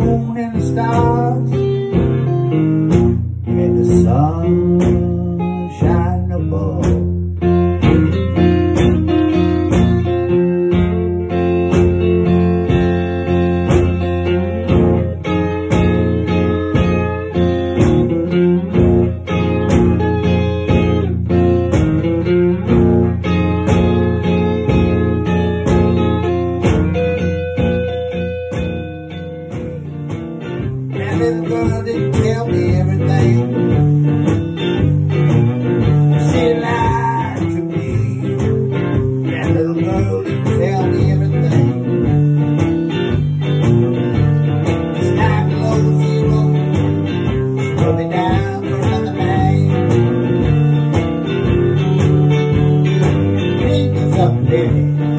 moon and the stars. been didn't tell me everything. She lied to me. That little girl didn't tell me everything. It's below zero. It's down up there.